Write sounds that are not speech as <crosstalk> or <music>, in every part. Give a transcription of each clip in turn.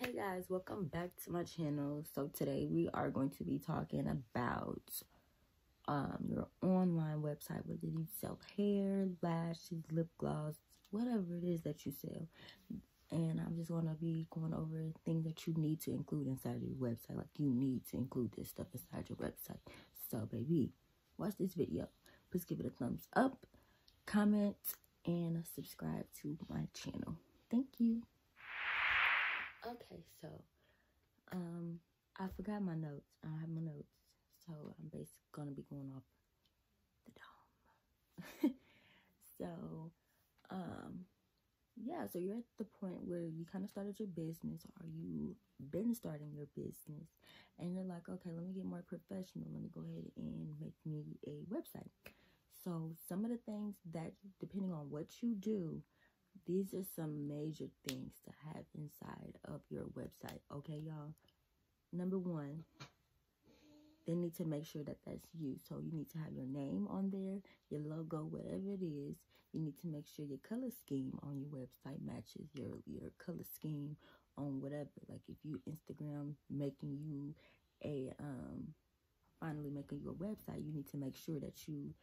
Hey guys, welcome back to my channel. So today we are going to be talking about um, your online website, whether you sell hair, lashes, lip gloss, whatever it is that you sell. And I'm just going to be going over things that you need to include inside your website. Like you need to include this stuff inside your website. So baby, watch this video. Please give it a thumbs up, comment, and subscribe to my channel. Thank you. Okay, so um I forgot my notes. I don't have my notes. So I'm basically gonna be going off the dome. <laughs> so um yeah, so you're at the point where you kind of started your business or you been starting your business and you're like, okay, let me get more professional. Let me go ahead and make me a website. So some of the things that depending on what you do, these are some major things to have inside of your website okay y'all? Number one they need to make sure that that's you. So you need to have your name on there your logo whatever it is. You need to make sure your color scheme on your website matches your your color scheme on whatever. Like if you instagram making you a um finally making your website you need to make sure that you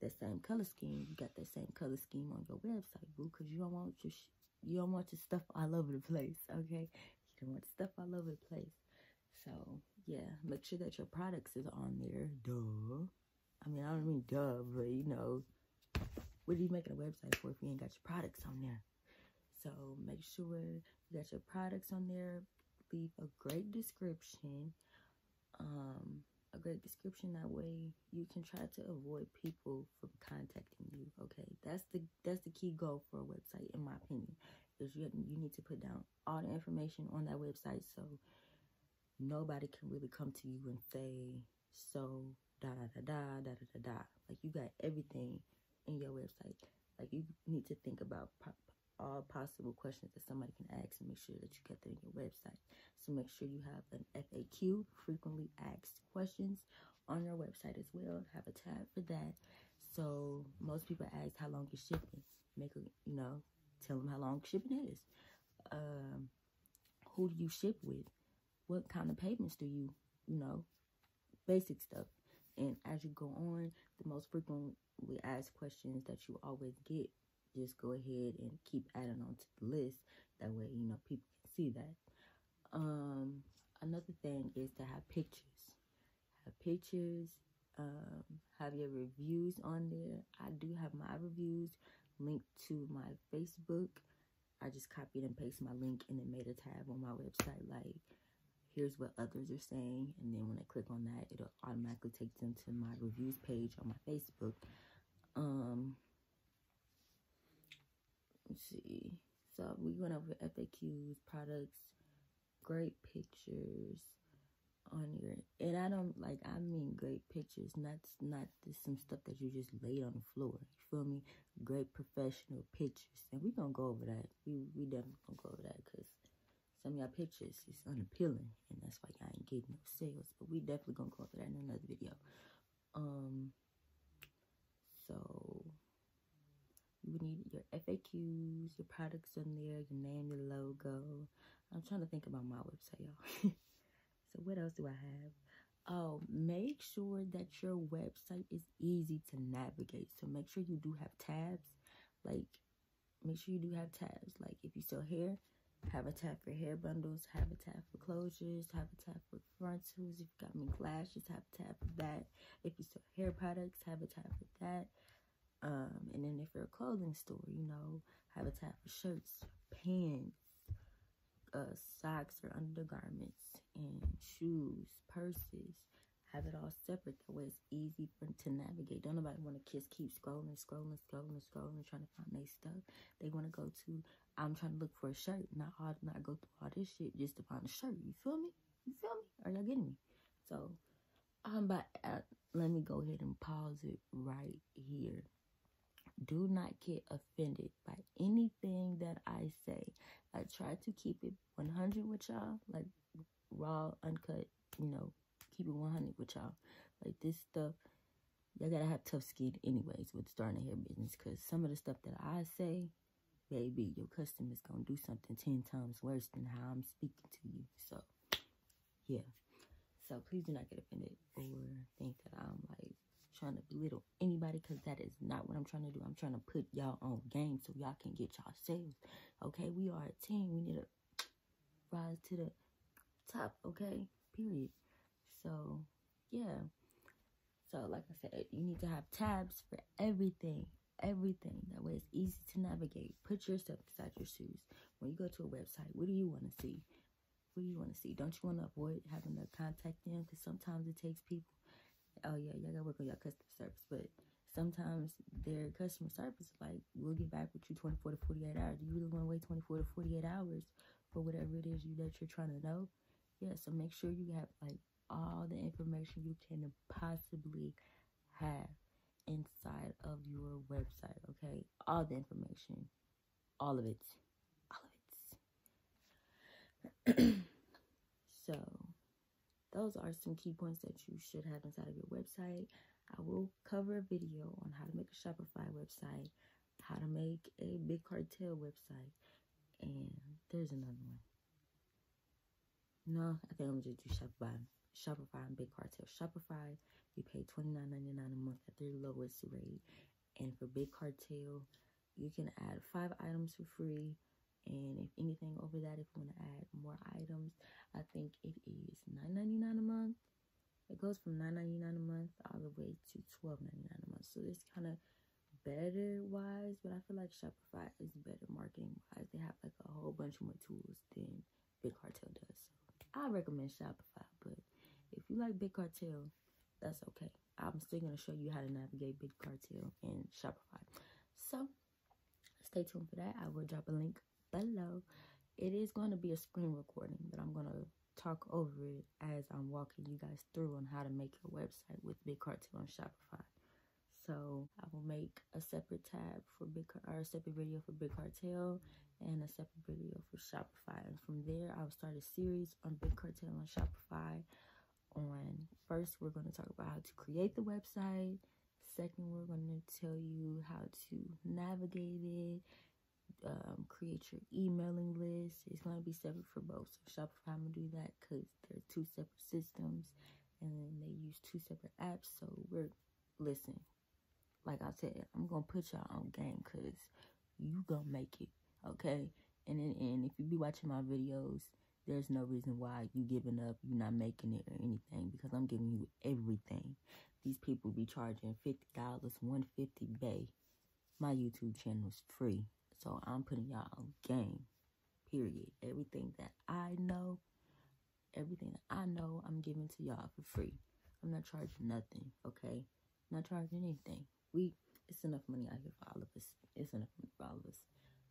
that same color scheme, you got that same color scheme on your website, boo, because you don't want your you don't want your stuff all over the place, okay? You don't want stuff all over the place. So yeah, make sure that your products is on there. Duh. I mean, I don't mean duh, but you know, what are you making a website for if you ain't got your products on there? So make sure you got your products on there. Leave a great description. Um, a great description that way you can try to avoid people from contacting you okay? That's the that's the key goal for a website in my opinion is you, you need to put down all the information on that website so nobody can really come to you and say so da da da da da da da. Like you got everything in your website. Like you need to think about all possible questions that somebody can ask and make sure that you get that in your website. So make sure you have an FAQ, frequently asked questions, on your website as well. Have a tab for that. So most people ask how long is shipping. Make a, you know, tell them how long shipping is. Um, who do you ship with? What kind of payments do you, you know, basic stuff. And as you go on, the most frequently asked questions that you always get just go ahead and keep adding on to the list. That way, you know, people can see that. Um, another thing is to have pictures. Have pictures. Um, have your reviews on there. I do have my reviews linked to my Facebook. I just copied and pasted my link and then made a tab on my website. Like, here's what others are saying. And then when I click on that, it'll automatically take them to my reviews page on my Facebook. Um, Let's see. So we went over FAQs, products, great pictures on here. And I don't like I mean great pictures, not not just some stuff that you just laid on the floor. You feel me? Great professional pictures. And we gonna go over that. We we definitely gonna go over that because some of y'all pictures is unappealing and that's why y'all ain't getting no sales. But we definitely gonna go over that in another video. Um so you would need your FAQs, your products on there, your name, your logo. I'm trying to think about my website, y'all. <laughs> so what else do I have? Oh, make sure that your website is easy to navigate. So make sure you do have tabs. Like, make sure you do have tabs. Like, if you sell hair, have a tab for hair bundles, have a tab for closures, have a tab for frontals. If you got mink lashes, have a tab for that. If you sell hair products, have a tab for that. Um, and then if you're a clothing store, you know, have a tab for shirts, pants, uh, socks or undergarments, and shoes, purses. Have it all separate. That way it's easy for to navigate. Don't nobody want to just keep scrolling, scrolling, scrolling, scrolling, trying to find their stuff. They want to go to, I'm trying to look for a shirt. Not all, not go through all this shit just to find a shirt. You feel me? You feel me? Are y'all getting me? So, um, but uh, let me go ahead and pause it right here do not get offended by anything that I say. I try to keep it 100 with y'all, like raw, uncut, you know, keep it 100 with y'all. Like this stuff, y'all gotta have tough skin anyways with starting a hair business because some of the stuff that I say baby, your customer's gonna do something 10 times worse than how I'm speaking to you. So, yeah. So please do not get offended or think that I'm like trying to belittle anybody because that is not what I'm trying to do. I'm trying to put y'all on game so y'all can get y'all sales. Okay, we are a team. We need to rise to the top. Okay, period. So, yeah. So, like I said, you need to have tabs for everything. Everything. That way it's easy to navigate. Put yourself inside your shoes. When you go to a website, what do you want to see? What do you want to see? Don't you want to avoid having to contact them? Because sometimes it takes people. Oh, yeah, y'all got to work on your customer service. But sometimes their customer service, like, we'll get back with you 24 to 48 hours. Do you really want to wait 24 to 48 hours for whatever it is you that you're trying to know? Yeah, so make sure you have, like, all the information you can possibly have inside of your website, okay? All the information. All of it. All of it. <clears throat> those are some key points that you should have inside of your website. I will cover a video on how to make a Shopify website, how to make a big cartel website, and there's another one. No, I think I'm just do Shopify. Shopify and Big Cartel. Shopify, you pay $29.99 a month at their lowest rate. And for Big Cartel, you can add five items for free. And if anything over that, if you want to add more items, I think it is $9.99 a month. It goes from $9.99 a month all the way to $12.99 a month. So it's kind of better wise, but I feel like Shopify is better marketing wise. They have like a whole bunch more tools than Big Cartel does. So I recommend Shopify, but if you like Big Cartel, that's okay. I'm still going to show you how to navigate Big Cartel in Shopify. So, stay tuned for that. I will drop a link below. It is going to be a screen recording, but I'm going to talk over it as I'm walking you guys through on how to make your website with Big Cartel on Shopify. So I will make a separate tab for Big or a separate video for Big Cartel and a separate video for Shopify. And from there, I'll start a series on Big Cartel on Shopify on first we're going to talk about how to create the website second we're going to tell you how to navigate it um, create your emailing list. It's going to be separate for both. So shopify i'm going to do that because they're two separate systems and they use two separate apps. So we're listen like i said i'm going to put y'all on game because you gonna make it okay? And then and if you be watching my videos there's no reason why you giving up, You're not making it or anything because I'm giving you everything. These people be charging fifty dollars, one fifty bay. My YouTube channel is free, so I'm putting y'all on game. Period. Everything that I know, everything that I know, I'm giving to y'all for free. I'm not charging nothing. Okay, not charging anything. We it's enough money out here for all of us. It's enough money for all of us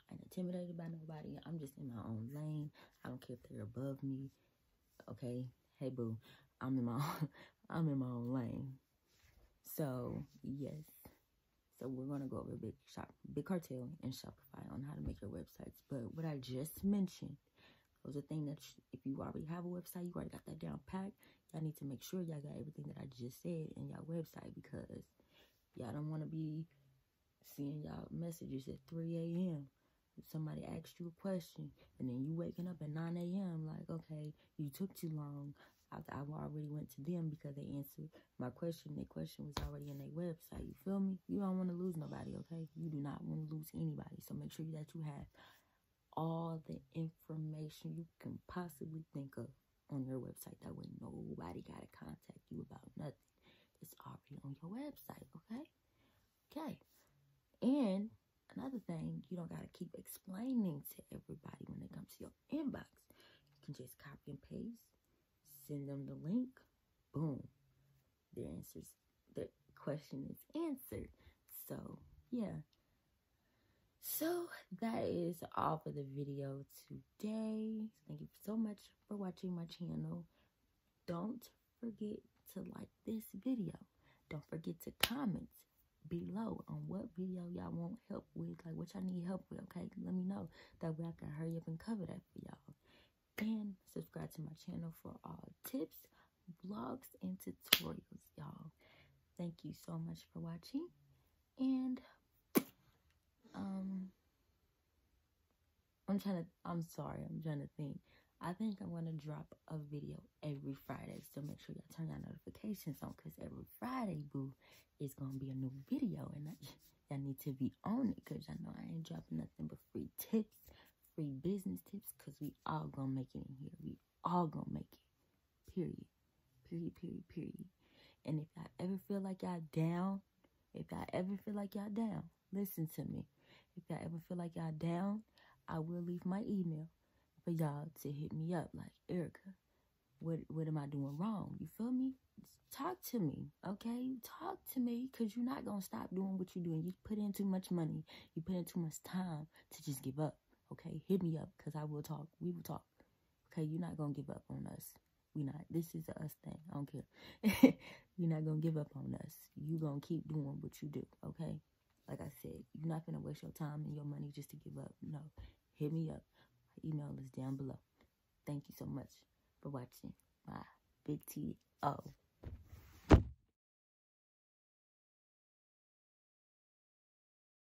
I ain't intimidated by nobody. I'm just in my own lane. I don't care if they're above me. Okay, hey boo, I'm in my <laughs> I'm in my own lane. So yes, so we're gonna go over big shop, big cartel, and Shopify on how to make your websites. But what I just mentioned was a thing that if you already have a website, you already got that down pat. Y'all need to make sure y'all got everything that I just said in y'all website because y'all don't want to be seeing y'all messages at 3 a.m somebody asked you a question and then you waking up at 9 a.m. like, okay, you took too long. I, I already went to them because they answered my question. Their question was already in their website. You feel me? You don't want to lose nobody, okay? You do not want to lose anybody. So make sure that you have all the information you can possibly think of on your website. That way nobody got to contact you about nothing. It's already on your website, okay? Okay. And Another thing, you don't got to keep explaining to everybody when they come to your inbox. You can just copy and paste, send them the link, boom. The answers, the question is answered. So, yeah. So, that is all for the video today. Thank you so much for watching my channel. Don't forget to like this video. Don't forget to comment below on what video y'all want help with, like what y'all need help with, okay? Let me know. That way I can hurry up and cover that for y'all. And subscribe to my channel for all tips, vlogs, and tutorials, y'all. Thank you so much for watching. And, um, I'm trying to. I'm sorry. I'm trying to think. I think I'm gonna drop a video every Friday, so make sure y'all turn your notifications on, cause every Friday, boo, is gonna be a new video, and I, <laughs> y'all need to be on it, cause I know I ain't dropping nothing but free tips, free business tips, cause we all gonna make it in here. We all gonna make it. Period. Period. Period. Period. And if I ever feel like y'all down, if I ever feel like y'all down, listen to me. If y'all ever feel like y'all down, I will leave my email for y'all to hit me up like Airicka. What what am I doing wrong? You feel me? Talk to me, okay? Talk to me, cause you're not gonna stop doing what you're doing. You put in too much money, you put in too much time to just give up. Okay, hit me up, cause I will talk. We will talk. Okay, you're not gonna give up on us. We not. This is a us thing. I don't care. <laughs> you're not gonna give up on us. You gonna keep doing what you do. Okay. Like I said, you're not gonna waste your time and your money just to give up. No, hit me up. My email is down below. Thank you so much for watching my Big T O.